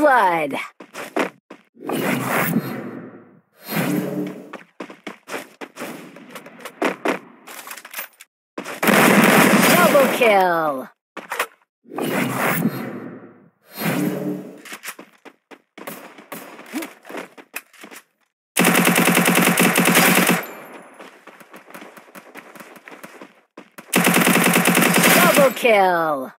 blood. Double kill. Double kill.